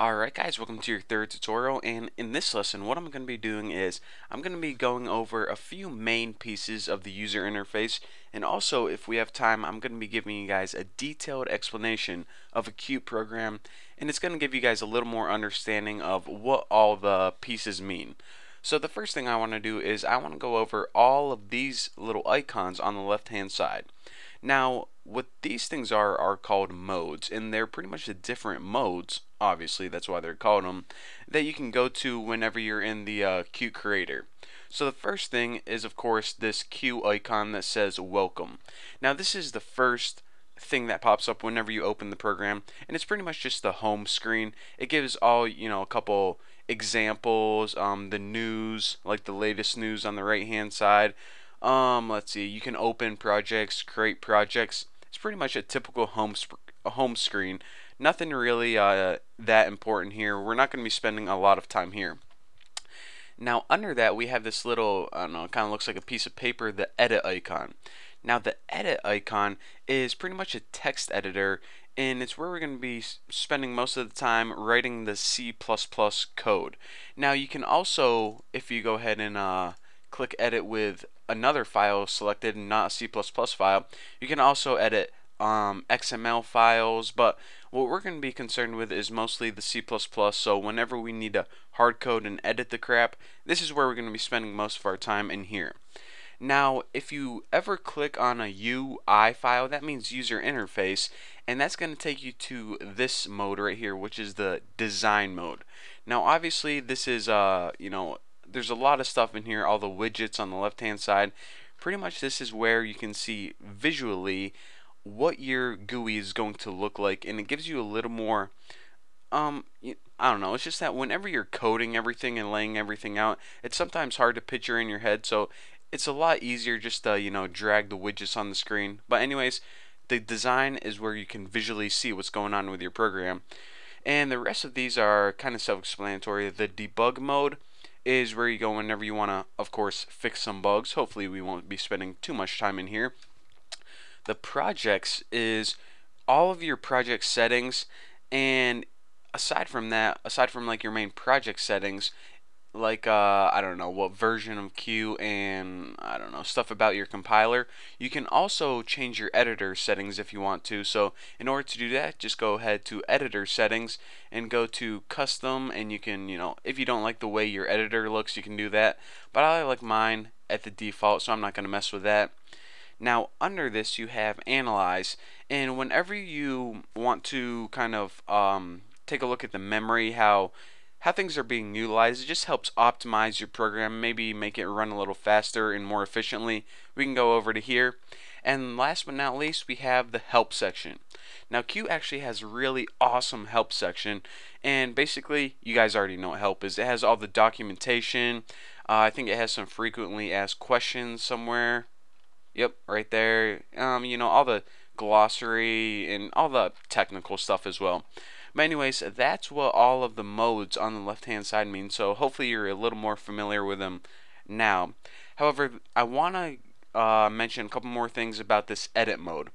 Alright guys, welcome to your third tutorial and in this lesson what I'm going to be doing is I'm going to be going over a few main pieces of the user interface and also if we have time I'm going to be giving you guys a detailed explanation of a Qt program and it's going to give you guys a little more understanding of what all the pieces mean. So the first thing I want to do is I want to go over all of these little icons on the left hand side. Now, what these things are are called modes, and they're pretty much the different modes, obviously, that's why they're called them, that you can go to whenever you're in the uh, Creator. So the first thing is, of course, this Qt icon that says Welcome. Now, this is the first thing that pops up whenever you open the program, and it's pretty much just the home screen. It gives all, you know, a couple examples, um, the news, like the latest news on the right hand side, um, let's see, you can open projects, create projects. It's pretty much a typical home home screen. Nothing really uh, that important here. We're not going to be spending a lot of time here. Now under that we have this little, I don't know, kind of looks like a piece of paper, the edit icon. Now the edit icon is pretty much a text editor and it's where we're going to be spending most of the time writing the C++ code. Now you can also, if you go ahead and uh, click edit with another file selected, and not a C++ file. You can also edit um, XML files, but what we're going to be concerned with is mostly the C++, so whenever we need to hard code and edit the crap, this is where we're going to be spending most of our time in here. Now, if you ever click on a UI file, that means user interface, and that's going to take you to this mode right here, which is the design mode. Now, obviously, this is, uh, you know, there's a lot of stuff in here, all the widgets on the left hand side. Pretty much this is where you can see visually what your GUI is going to look like and it gives you a little more um I don't know it's just that whenever you're coding everything and laying everything out it's sometimes hard to picture in your head so it's a lot easier just to you know drag the widgets on the screen. But anyways the design is where you can visually see what's going on with your program. And the rest of these are kind of self-explanatory. The debug mode is where you go whenever you want to, of course, fix some bugs. Hopefully we won't be spending too much time in here. The projects is all of your project settings and aside from that, aside from like your main project settings, like uh, I don't know what version of Qt and I don't know stuff about your compiler. You can also change your editor settings if you want to. So in order to do that, just go ahead to editor settings and go to custom and you can you know if you don't like the way your editor looks you can do that. But I like mine at the default so I'm not going to mess with that. Now under this you have analyze and whenever you want to kind of um, take a look at the memory how how things are being utilized. It just helps optimize your program, maybe make it run a little faster and more efficiently. We can go over to here. And last but not least, we have the help section. Now, Qt actually has a really awesome help section, and basically, you guys already know what help is. It has all the documentation. Uh, I think it has some frequently asked questions somewhere. Yep, right there. Um, you know, all the glossary and all the technical stuff as well. But anyways, that's what all of the modes on the left hand side mean. So hopefully you're a little more familiar with them now. However, I want to uh, mention a couple more things about this edit mode.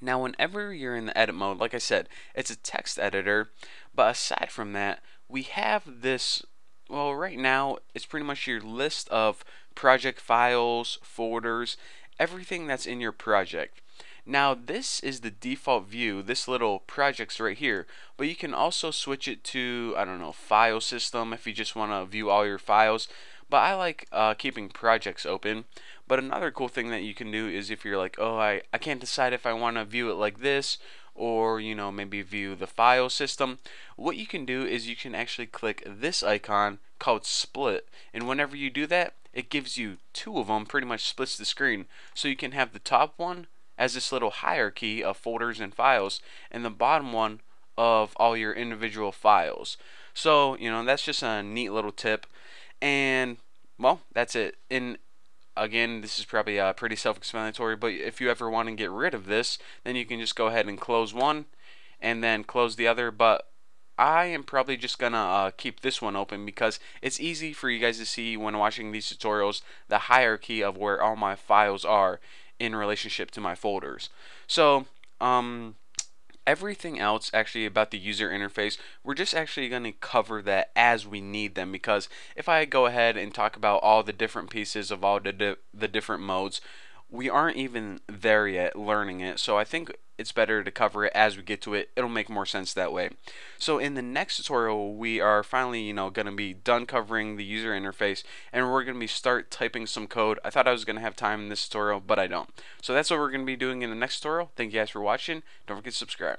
Now, whenever you're in the edit mode, like I said, it's a text editor. But aside from that, we have this, well, right now, it's pretty much your list of project files, folders, everything that's in your project. Now this is the default view, this little projects right here, but you can also switch it to, I don't know, file system if you just want to view all your files. But I like uh, keeping projects open. But another cool thing that you can do is if you're like, oh, I, I can't decide if I want to view it like this or you know maybe view the file system what you can do is you can actually click this icon called split and whenever you do that it gives you two of them pretty much splits the screen so you can have the top one as this little hierarchy of folders and files and the bottom one of all your individual files. So, you know, that's just a neat little tip. And, well, that's it. And again, this is probably uh, pretty self-explanatory, but if you ever want to get rid of this, then you can just go ahead and close one and then close the other. But I am probably just gonna uh, keep this one open because it's easy for you guys to see when watching these tutorials the hierarchy of where all my files are in relationship to my folders. So, um, everything else actually about the user interface, we're just actually going to cover that as we need them because if I go ahead and talk about all the different pieces of all the, di the different modes, we aren't even there yet learning it. So I think it's better to cover it as we get to it. It'll make more sense that way. So in the next tutorial, we are finally, you know, going to be done covering the user interface and we're going to be start typing some code. I thought I was going to have time in this tutorial, but I don't. So that's what we're going to be doing in the next tutorial. Thank you guys for watching. Don't forget to subscribe.